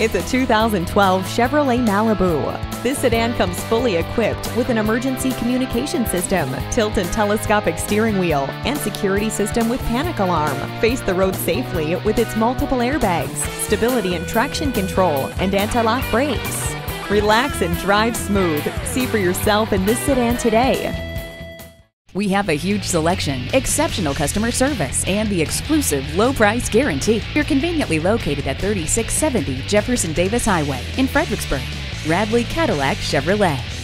It's a 2012 Chevrolet Malibu. This sedan comes fully equipped with an emergency communication system, tilt and telescopic steering wheel, and security system with panic alarm. Face the road safely with its multiple airbags, stability and traction control, and anti-lock brakes. Relax and drive smooth. See for yourself in this sedan today. We have a huge selection, exceptional customer service, and the exclusive low price guarantee. You're conveniently located at 3670 Jefferson Davis Highway in Fredericksburg. Radley Cadillac Chevrolet.